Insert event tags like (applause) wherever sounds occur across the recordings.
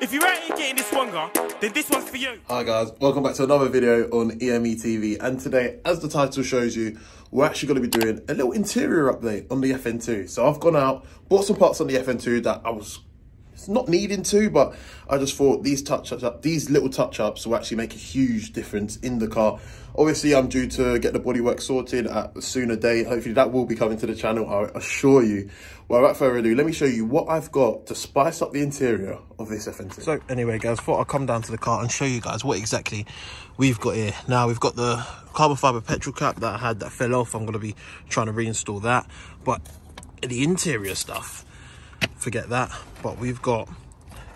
if you ain't getting this Wonga, then this one's for you. Hi guys, welcome back to another video on EME TV and today, as the title shows you, we're actually going to be doing a little interior update on the FN2. So I've gone out, bought some parts on the FN2 that I was it's not needing to, but I just thought these touch ups, these little touch ups will actually make a huge difference in the car. Obviously, I'm due to get the bodywork sorted at a sooner date. Hopefully, that will be coming to the channel. I assure you. Well, without further ado, let me show you what I've got to spice up the interior of this FN2. So, anyway, guys, thought I'd come down to the car and show you guys what exactly we've got here. Now, we've got the carbon fiber petrol cap that I had that fell off. I'm going to be trying to reinstall that, but the interior stuff forget that. But we've got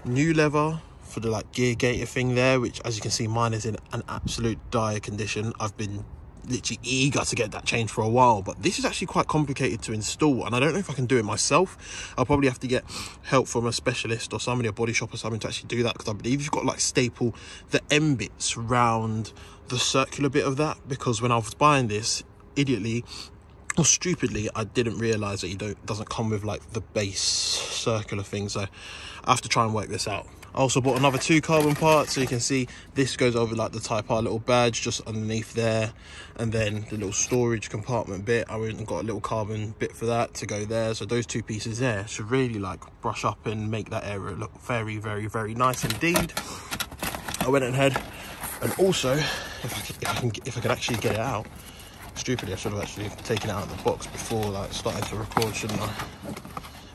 new leather for the like gear gator thing there which as you can see mine is in an absolute dire condition. I've been literally eager to get that changed for a while but this is actually quite complicated to install and i don't know if i can do it myself. I'll probably have to get help from a specialist or somebody a body shop or something to actually do that because i believe you've got like staple the m bits round the circular bit of that because when i was buying this idiotly or stupidly i didn't realize that you don't doesn't come with like the base circular thing so i have to try and work this out. I also bought another two carbon parts so you can see this goes over like the type r little badge just underneath there and then the little storage compartment bit. I went and got a little carbon bit for that to go there so those two pieces there should really like brush up and make that area look very very very nice indeed. I went ahead and also if i, if I can if i can actually get it out stupidly, I should have actually taken it out of the box before like starting to record, shouldn't I?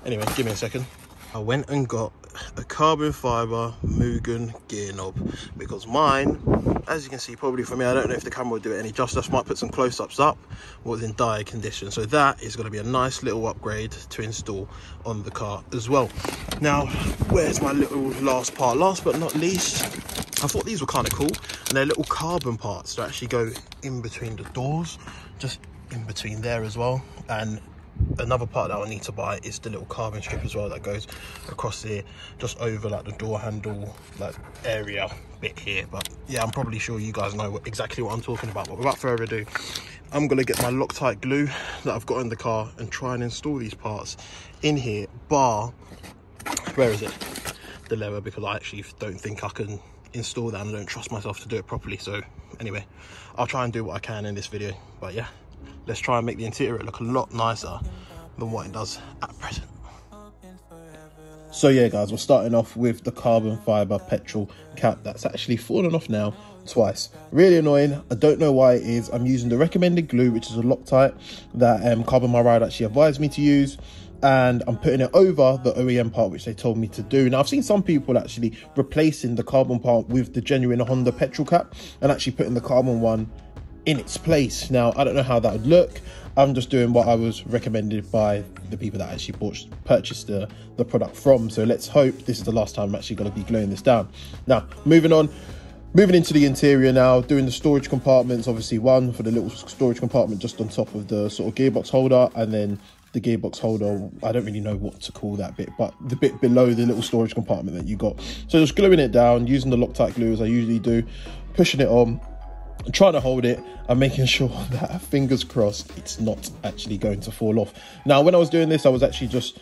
Anyway, give me a second. I went and got a carbon fiber Mugen gear knob because mine, as you can see probably for me, I don't know if the camera will do it any justice, might put some close-ups up, was in dire condition. So that is going to be a nice little upgrade to install on the car as well. Now, where's my little last part? Last but not least, I thought these were kind of cool and they're little carbon parts that actually go in between the doors, just in between there as well. And another part that I need to buy is the little carbon strip as well that goes across here, just over like the door handle like area bit here. But yeah, I'm probably sure you guys know exactly what I'm talking about. But without further ado, I'm gonna get my Loctite glue that I've got in the car and try and install these parts in here, bar, where is it? The lever, because I actually don't think I can install that and I don't trust myself to do it properly. So anyway, I'll try and do what I can in this video. But yeah, let's try and make the interior look a lot nicer than what it does at present. So yeah guys, we're starting off with the carbon fiber petrol cap that's actually fallen off now twice. Really annoying. I don't know why it is. I'm using the recommended glue, which is a Loctite that um, Carbon My Ride actually advised me to use and I'm putting it over the OEM part which they told me to do. Now I've seen some people actually replacing the carbon part with the genuine Honda petrol cap and actually putting the carbon one in its place. Now I don't know how that would look. I'm just doing what I was recommended by the people that actually bought, purchased the, the product from. So let's hope this is the last time I'm actually going to be gluing this down. Now moving on. Moving into the interior now, doing the storage compartments, obviously one for the little storage compartment just on top of the sort of gearbox holder and then the gearbox holder i don't really know what to call that bit but the bit below the little storage compartment that you got. So just gluing it down using the loctite glue as i usually do pushing it on trying to hold it and making (laughs) sure that fingers crossed it's not actually going to fall off. Now when i was doing this i was actually just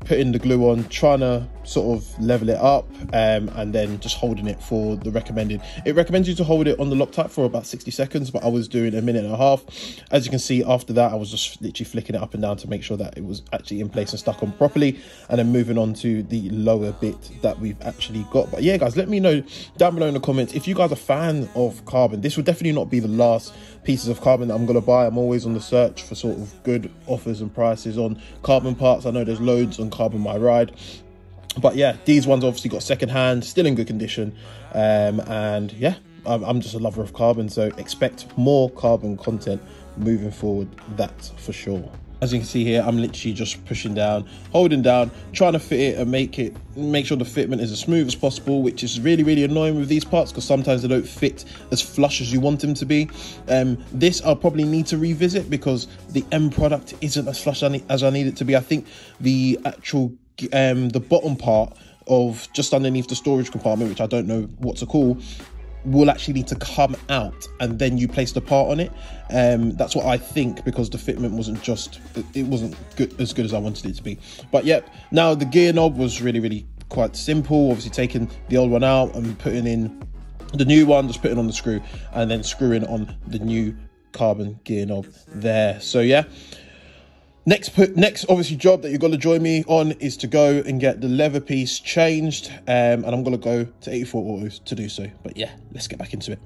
putting the glue on, trying to sort of level it up, um, and then just holding it for the recommended. It recommends you to hold it on the Loctite for about 60 seconds, but I was doing a minute and a half. As you can see, after that, I was just literally flicking it up and down to make sure that it was actually in place and stuck on properly, and then moving on to the lower bit that we've actually got. But yeah, guys, let me know down below in the comments if you guys are fan of carbon. This will definitely not be the last pieces of carbon that I'm going to buy. I'm always on the search for sort of good offers and prices on carbon parts. I know there's loads on carbon my ride. But yeah these ones obviously got second hand still in good condition. Um, and yeah I'm, I'm just a lover of carbon so expect more carbon content moving forward that's for sure as you can see here i'm literally just pushing down holding down trying to fit it and make it make sure the fitment is as smooth as possible which is really really annoying with these parts because sometimes they don't fit as flush as you want them to be. Um, this i'll probably need to revisit because the end product isn't as flush as i need it to be. I think the actual um, the bottom part of just underneath the storage compartment which i don't know what to call will actually need to come out and then you place the part on it um that's what i think because the fitment wasn't just it wasn't good as good as i wanted it to be but yep now the gear knob was really really quite simple. Obviously, taking the old one out and putting in the new one, just putting on the screw and then screwing on the new carbon gear knob there. So yeah. Next, put, next obviously job that you're going to join me on is to go and get the leather piece changed, um, and I'm going to go to 84 Autos to do so. But yeah, let's get back into it.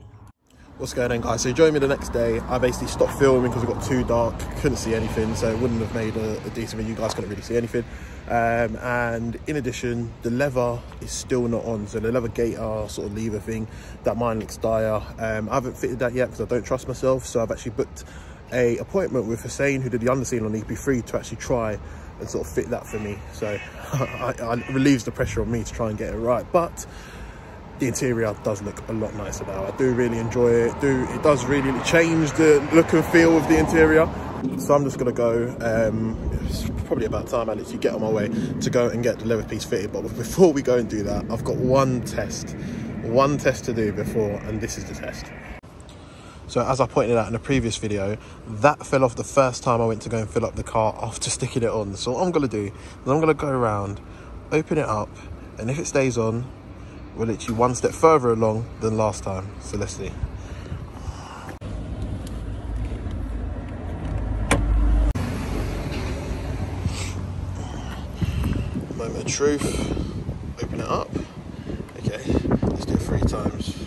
What's going on guys? So joined me the next day. I basically stopped filming because it got too dark, couldn't see anything, so it wouldn't have made a, a decent video. You guys couldn't really see anything. Um, and in addition, the leather is still not on. So the leather gator sort of lever thing, that mine looks dire. Um, I haven't fitted that yet because I don't trust myself. So I've actually booked a appointment with Hussein, who did the underseal on be free to actually try and sort of fit that for me. So (laughs) it relieves the pressure on me to try and get it right. But the interior does look a lot nicer now. I do really enjoy it. Do It does really change the look and feel of the interior. So I'm just gonna go, um, it's probably about time Alex, you get on my way to go and get the leather piece fitted. But (laughs) before we go and do that, I've got one test, one test to do before, and this is the test. So as I pointed out in a previous video, that fell off the first time I went to go and fill up the car after (laughs) sticking it on. So what I'm gonna do is I'm gonna go around, open it up, and if it stays on, we're literally one step further along than last time. So let's see. Moment of truth, open it up. Okay, let's do it three times.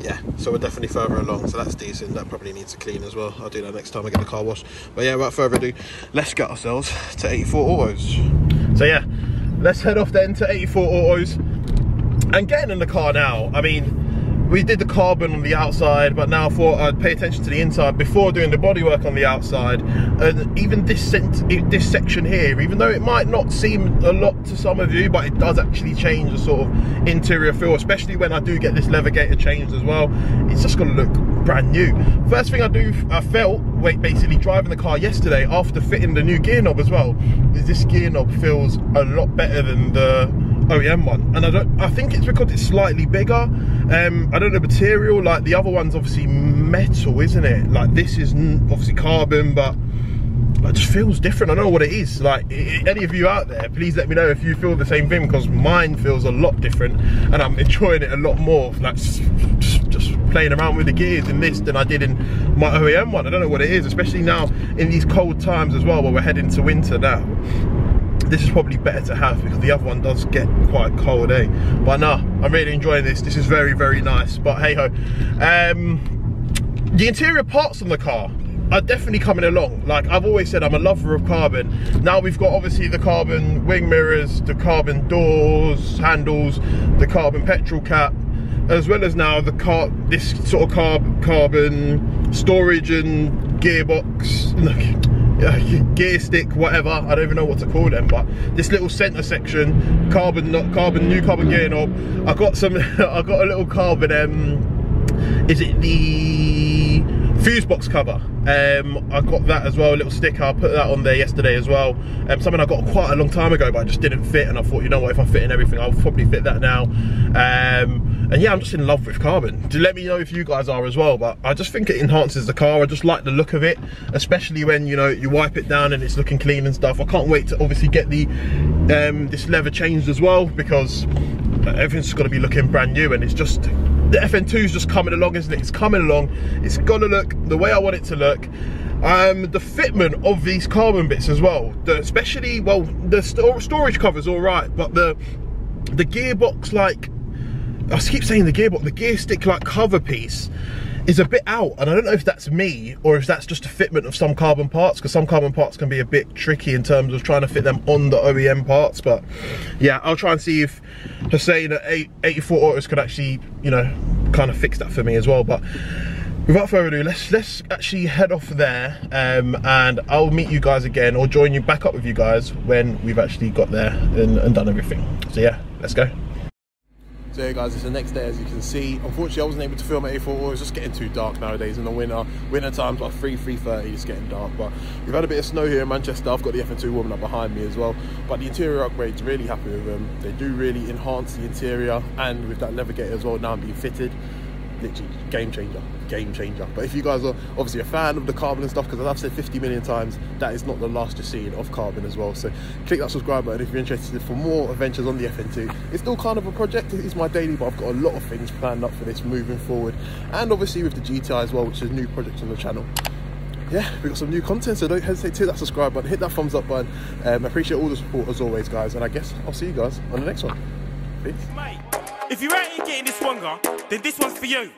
Yeah, so we're definitely further along, so that's decent. That probably needs a clean as well. I'll do that next time I get the car washed. But yeah, without further ado, let's get ourselves to 84 Autos. So yeah, let's head off then to 84 Autos and getting in the car now. I mean, we did the carbon on the outside, but now I thought I'd pay attention to the inside before doing the bodywork on the outside. And even this this section here, even though it might not seem a lot to some of you, but it does actually change the sort of interior feel, especially when I do get this leather gator changed as well. It's just gonna look brand new. First thing I do, I felt, wait, basically driving the car yesterday after fitting the new gear knob as well, is this gear knob feels a lot better than the OEM one. And I don't I think it's because it's slightly bigger. Um I don't know material like the other one's obviously metal isn't it? Like this is obviously carbon but it just feels different. I don't know what it is. Like any of you out there please let me know if you feel the same thing because mine feels a lot different and I'm enjoying it a lot more like just, just playing around with the gears in this than I did in my OEM one. I don't know what it is especially now in these cold times as well where we're heading to winter now this is probably better to have because the other one does get quite cold eh? But no i'm really enjoying this. This is very very nice. But hey ho. Um the interior parts on the car are definitely coming along. Like i've always said i'm a lover of carbon. Now we've got obviously the carbon wing mirrors the carbon doors handles the carbon petrol cap as well as now the car this sort of carb carbon storage and gearbox (laughs) gear stick, whatever. I don't even know what to call them, but this little center section, carbon, not carbon, new carbon gear knob. I got some, (laughs) I got a little carbon. Um, is it the fuse box cover? Um, I got that as well, a little sticker. I put that on there yesterday as well. Um, something I got quite a long time ago, but I just didn't fit, and I thought, you know what, if I'm fitting everything, I'll probably fit that now. Um, and yeah, I'm just in love with carbon. Do let me know if you guys are as well, but I just think it enhances the car. I just like the look of it, especially when, you know, you wipe it down and it's looking clean and stuff. I can't wait to obviously get the um, this leather changed as well because everything's got to be looking brand new and it's just the FN2 is just coming along, isn't it? It's coming along. It's gonna look the way I want it to look. Um, the fitment of these carbon bits as well, the, especially, well, the st storage cover's all right, but the the gearbox like I keep saying the gearbox, the gear stick like cover piece is a bit out and I don't know if that's me or if that's just a fitment of some carbon parts because some carbon parts can be a bit tricky in terms of trying to fit them on the OEM parts but yeah I'll try and see if Hussein at 84 Autos could actually you know kind of fix that for me as well but without further ado let's let's actually head off there um, and I'll meet you guys again or join you back up with you guys when we've actually got there and, and done everything. So yeah let's go so yeah guys, it's the next day as you can see. Unfortunately I wasn't able to film at A4, it was just getting too dark nowadays in the winter. Winter times like 3, 3.30 it's getting dark. But we've had a bit of snow here in Manchester. I've got the FN2 warming up behind me as well. But the interior upgrades, really happy with them. They do really enhance the interior and with that gate as well now being fitted. Literally game changer, game changer. But if you guys are obviously a fan of the carbon and stuff, because as I've said 50 million times, that is not the last you're seeing of carbon as well. So click that subscribe button if you're interested for more adventures on the FN2. It's still kind of a project, it is my daily, but I've got a lot of things planned up for this moving forward. And obviously with the GTI as well, which is new project on the channel yeah, we got some new content, so don't hesitate to hit that subscribe button, hit that thumbs up button. Um, I appreciate all the support as always, guys, and I guess I'll see you guys on the next one. Peace. Mate, if you ain't getting this one, then this one's for you.